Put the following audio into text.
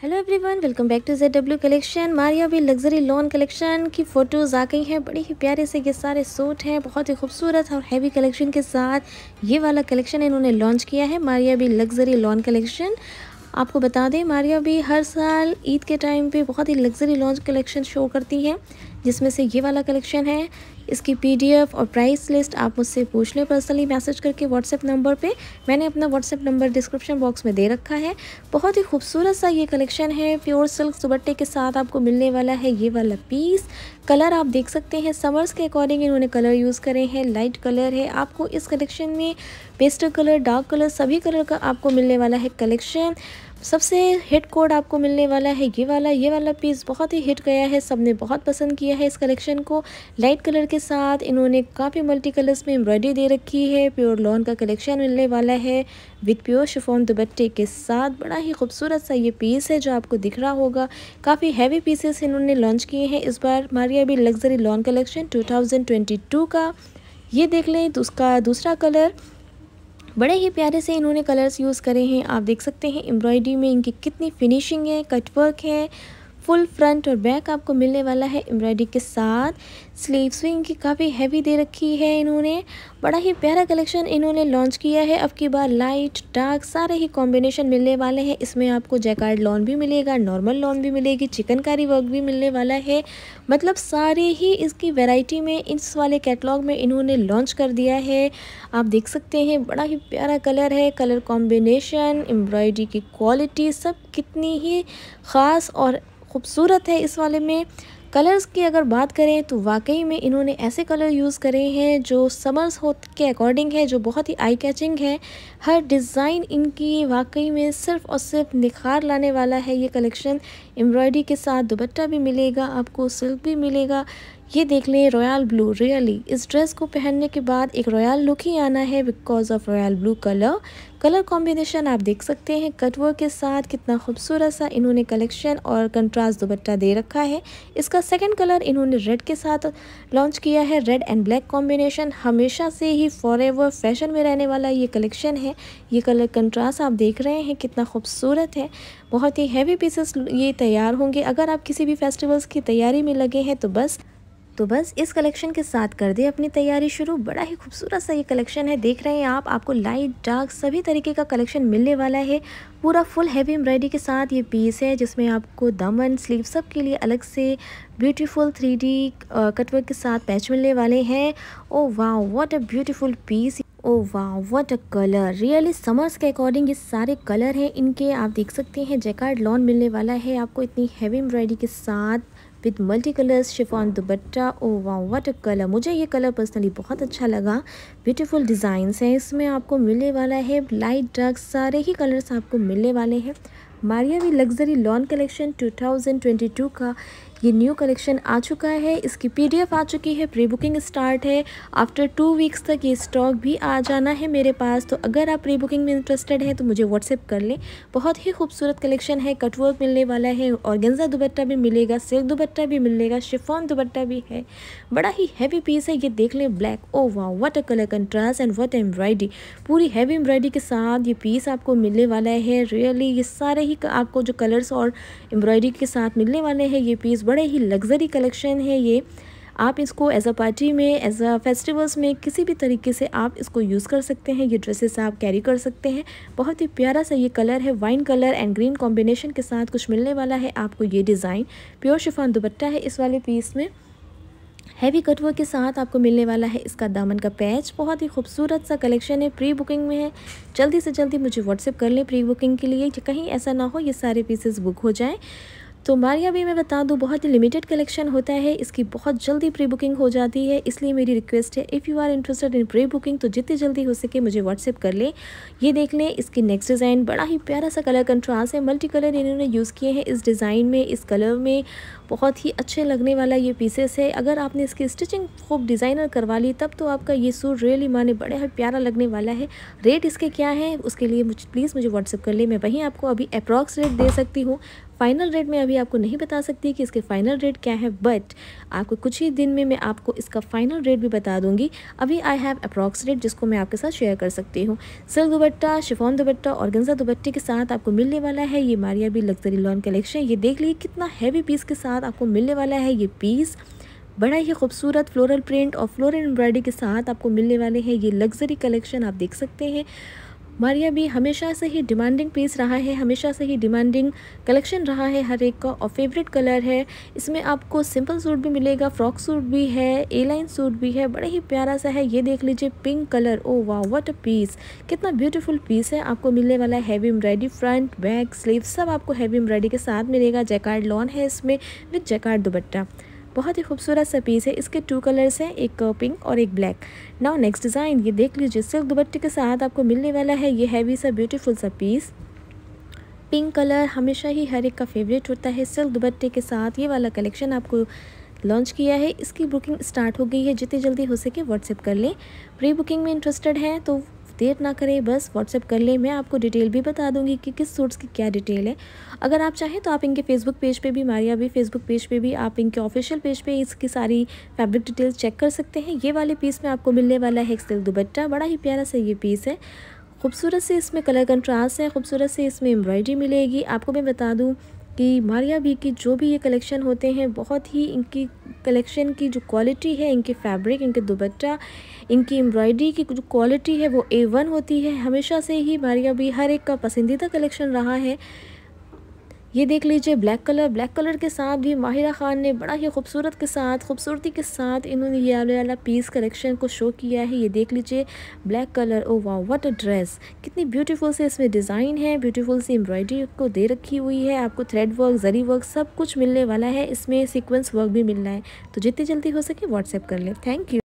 Hello everyone welcome back to Z W collection Maria B luxury lawn collection की photos आ गई हैं। बड़े ही प्यारे से ये सारे सूट हैं, बहुत ही खूबसूरत और हैवी कलेक्शन के साथ ये वाला कलेक्शन इन्होंने लॉन्च किया है, Maria B luxury lawn collection आपको बता दें, मारिया भी हर साल ईद के टाइम पे बहुत ही लग्जरी लॉन्च कलेक्शन शो करती हैं। जिसमें से ये वाला कलेक्शन है। इसकी पीडीएफ और प्राइस लिस्ट आप मुझसे पूछ लें पर्सनली मैसेज करके व्हाट्सएप नंबर पे। मैंने अपना व्हाट्सएप नंबर डिस्क्रिप्शन बॉक्स में दे रखा है। बहुत ही खूबसूरत सा ये कलेक्शन है। प्योर सिल्क दुबट्टे के साथ आपको मिलने वाला है ये वाला पीस। कलर आप देख सकते हैं। समर्स के अकॉर्डिंग इन्होंने कलर यूज़ करे हैं। लाइट कलर है। आपको इस कलेक्शन में पेस्टल कलर, डार्क कलर सभी कलर का आपको मिलने वाला है कलेक्शन। सबसे हिट कोड आपको मिलने वाला है ये वाला ये वाला पीस बहुत ही हिट गया है, सबने बहुत पसंद किया है इस कलेक्शन को। लाइट कलर के साथ इन्होंने काफ़ी मल्टी कलर्स में एम्ब्रॉयडरी दे रखी है प्योर लॉन का कलेक्शन मिलने वाला है। विथ प्योर शिफोन दुबट्टे के साथ बड़ा ही खूबसूरत सा ये पीस है जो आपको दिख रहा होगा। काफ़ी हैवी पीसेस इन्होंने लॉन्च किए हैं इस बार Maria B luxury lawn collection two का। ये देख लें तो उसका दूसरा कलर बड़े ही प्यारे से इन्होंने कलर्स यूज़ करे हैं। आप देख सकते हैं एम्ब्रॉयडरी में इनकी कितनी फिनिशिंग है कटवर्क है। फुल फ्रंट और बैक आपको मिलने वाला है एम्ब्रॉयडरी के साथ। स्लीव स्विंग की काफ़ी हैवी दे रखी है इन्होंने। बड़ा ही प्यारा कलेक्शन इन्होंने लॉन्च किया है। अब की बार लाइट डार्क सारे ही कॉम्बिनेशन मिलने वाले हैं। इसमें आपको जैकार्ड लॉन भी मिलेगा नॉर्मल लॉन भी मिलेगी, चिकनकारी वर्क भी मिलने वाला है। मतलब सारे ही इसकी वेराइटी में, इस वाले कैटलॉग में इन्होंने लॉन्च कर दिया है। आप देख सकते हैं, बड़ा ही प्यारा कलर है। कलर कॉम्बिनेशन एम्ब्रॉयडरी की क्वालिटी सब कितनी ही ख़ास और खूबसूरत है इस वाले में। कलर्स की अगर बात करें तो वाकई में इन्होंने ऐसे कलर यूज़ करे हैं जो समर्स हो के अकॉर्डिंग है, जो बहुत ही आई कैचिंग है। हर डिज़ाइन इनकी वाकई में सिर्फ़ और सिर्फ़ निखार लाने वाला है। ये कलेक्शन एम्ब्रॉयडरी के साथ दुपट्टा भी मिलेगा, आपको सिल्क भी मिलेगा। ये देख लें रॉयल ब्लू रियली इस ड्रेस को पहनने के बाद एक रॉयल लुक ही आना है because of royal blue colour colour combination आप देख सकते हैं कटवर्क के साथ कितना खूबसूरत सा इन्होंने कलेक्शन और कंट्रास्ट दुपट्टा दे रखा है। इसका सेकंड कलर इन्होंने रेड के साथ लॉन्च किया है। रेड एंड ब्लैक कॉम्बिनेशन हमेशा से ही फॉर फ़ैशन में रहने वाला ये कलेक्शन है। ये कलर कंट्रास्ट आप देख रहे हैं, कितना खूबसूरत है। बहुत ही हैवी पीसेस ये तैयार होंगे। अगर आप किसी भी फेस्टिवल्स की तैयारी में लगे हैं तो बस तो बस इस कलेक्शन के साथ कर दे अपनी तैयारी शुरू। बड़ा ही खूबसूरत सा ये कलेक्शन है। देख रहे हैं आप, आपको लाइट डार्क सभी तरीके का कलेक्शन मिलने वाला है। पूरा फुल हैवी एम्ब्रॉयडरी के साथ ये पीस है, जिसमें आपको दमन स्लीव सब के लिए अलग से ब्यूटीफुल थ्री डी कटवर्क के साथ पैच मिलने वाले हैं। ओ wow what a beautiful piece oh wow what a colour really summers के अकॉर्डिंग ये सारे कलर हैं। इनके आप देख सकते हैं जैकार्ड लॉन मिलने वाला है आपको इतनी हैवी एम्ब्रॉयडरी के साथ। विद मल्टी कलर्स शिफॉन दुबट्टा ओ वाह व्हाट अ कलर मुझे ये कलर पर्सनली बहुत अच्छा लगा। ब्यूटीफुल डिज़ाइंस हैं। इसमें आपको मिलने वाला है लाइट डार्क सारे ही कलर्स आपको मिलने वाले हैं। Maria B luxury lawn collection 2022 का ये न्यू कलेक्शन आ चुका है। इसकी पीडीएफ आ चुकी है। प्री बुकिंग स्टार्ट है। आफ्टर टू वीक्स तक ये स्टॉक भी आ जाना है मेरे पास। तो अगर आप प्री बुकिंग में इंटरेस्टेड हैं तो मुझे व्हाट्सएप कर लें। बहुत ही खूबसूरत कलेक्शन है। कटवर्क मिलने वाला है। और गेंजा भी मिलेगा। सिल्क दुबट्टा भी मिलेगा, शिफॉन दुपट्टा भी है। बड़ा ही हैवी पीस है, ये देख लें black oh wow what a colour contrast and what embroidery पूरी हैवी एम्ब्रॉयडरी के साथ ये पीस आपको मिलने वाला है। रियली ये सारे ही आपको जो कलर्स और एम्ब्रॉयडरी के साथ मिलने वाले हैं, ये पीस बड़े ही लग्जरी कलेक्शन है ये। आप इसको एज अ पार्टी में एज अ फेस्टिवल्स में किसी भी तरीके से आप इसको यूज़ कर सकते हैं, ये ड्रेसेस आप कैरी कर सकते हैं। बहुत ही प्यारा सा ये कलर है wine colour and green combination के साथ कुछ मिलने वाला है आपको ये डिज़ाइन प्योर शिफान दुपट्टा है इस वाले पीस में। हैवी कटवर्क के साथ आपको मिलने वाला है इसका दामन का पैच बहुत ही खूबसूरत सा कलेक्शन है प्री बुकिंग में है। जल्दी से जल्दी मुझे व्हाट्सएप कर लें प्री बुकिंग के लिए। कहीं ऐसा ना हो ये सारे पीसेस बुक हो जाएँ। तो मारिया भी मैं बता दूँ, बहुत ही लिमिटेड कलेक्शन होता है। इसकी बहुत जल्दी प्री बुकिंग हो जाती है। इसलिए मेरी रिक्वेस्ट है if you are interested in pre booking तो जितनी जल्दी हो सके मुझे व्हाट्सएप कर लें। ये देख लें, इसकी नेक्स्ट डिज़ाइन बड़ा ही प्यारा सा कलर कंट्रास्ट है। मल्टी कलर इन्होंने यूज़ किए हैं। इस डिज़ाइन में, इस कलर में बहुत ही अच्छे लगने वाला ये पीसेस है। अगर आपने इसकी स्टिचिंग खूब डिज़ाइनर करवा ली, तब तो आपका ये सूट रियली माने बड़े ही प्यारा लगने वाला है। रेट इसके क्या है, उसके लिए मुझे प्लीज़ मुझे व्हाट्सअप कर ले। मैं वहीं आपको अभी अप्रॉक्स रेट दे सकती हूँ। फाइनल रेट मैं अभी आपको नहीं बता सकती कि इसके फाइनल रेट क्या है बट आपको कुछ ही दिन में मैं आपको इसका फाइनल रेट भी बता दूँगी। अभी आई हैव अप्रॉक्स रेट जिसको मैं आपके साथ शेयर कर सकती हूँ। सिल्क दुबट्टा शिफोन दुबट्टा और गंजा दुबट्टे के साथ आपको मिलने वाला है। ये Maria B luxury lawn collection ये देख लीजिए कितना हैवी पीस के साथ आपको मिलने वाला है ये पीस बड़ा ही खूबसूरत फ्लोरल प्रिंट और फ्लोरल एम्ब्रॉयडरी के साथ आपको मिलने वाले हैं ये लग्जरी कलेक्शन आप देख सकते हैं। मारिया भी हमेशा से ही डिमांडिंग पीस रहा है, हमेशा से ही डिमांडिंग कलेक्शन रहा है, हर एक का, और फेवरेट कलर है। इसमें आपको सिंपल सूट भी मिलेगा फ्रॉक सूट भी है ए लाइन सूट भी है, बड़ा ही प्यारा सा है। ये देख लीजिए pink colour oh wow what a piece कितना ब्यूटीफुल पीस है, आपको मिलने वाला heavy embroidery front back sleeve सब आपको हैवी एम्ब्रॉयडरी के साथ मिलेगा। जैकार्ड लॉन है इसमें विद जैकार्ड दुबट्टा बहुत ही खूबसूरत सा पीस है। इसके टू कलर्स हैं, एक पिंक और एक ब्लैक नाउ नेक्स्ट डिज़ाइन ये देख लीजिए सिल्क दुबट्टे के साथ आपको मिलने वाला है। ये हैवी सा ब्यूटीफुल सा पीस पिंक कलर हमेशा ही हर एक का फेवरेट होता है। सिल्क दुबट्टे के साथ ये वाला कलेक्शन आपको लॉन्च किया है। इसकी बुकिंग स्टार्ट हो गई है। जितनी जल्दी हो सके व्हाट्सएप कर लें। प्री बुकिंग में इंटरेस्टेड हैं तो देर ना करें, बस व्हाट्सएप कर लें। मैं आपको डिटेल भी बता दूँगी कि किस सूट्स की क्या डिटेल है। अगर आप चाहें तो आप इनके फेसबुक पेज पे भी, मारिया भी फेसबुक पेज पे भी, आप इनके ऑफिशियल पेज पे इसकी सारी फैब्रिक डिटेल्स चेक कर सकते हैं। ये वाले पीस में आपको मिलने वाला है एक सिल्क दुबट्टा बड़ा ही प्यारा सा ये पीस है। खूबसूरत से इसमें कलर कंट्रास्ट है, खूबसूरत से इसमें एम्ब्रॉयडरी मिलेगी। आपको मैं बता दूँ कि मारिया भी की जो भी ये कलेक्शन होते हैं, बहुत ही इनकी कलेक्शन की जो क्वालिटी है, इनके फैब्रिक इनके दुबट्टा इनकी एम्ब्रॉयडरी की जो क्वालिटी है, वो ए वन होती है। हमेशा से ही मारिया भी हर एक का पसंदीदा कलेक्शन रहा है। ये देख लीजिए ब्लैक कलर ब्लैक कलर के साथ भी माहिरा ख़ान ने बड़ा ही खूबसूरत के साथ, खूबसूरती के साथ इन्होंने ये वाला पीस कलेक्शन को शो किया है। ये देख लीजिए black colour oh wow what a dress कितनी ब्यूटीफुल से इसमें डिज़ाइन है ब्यूटीफुल सी एम्ब्रॉयडरी को दे रखी हुई है। आपको थ्रेड वर्क जरी वर्क सब कुछ मिलने वाला है, इसमें सिक्वेंस वर्क भी मिल रहा है। तो जितनी जल्दी हो सके व्हाट्सएप कर लें। Thank you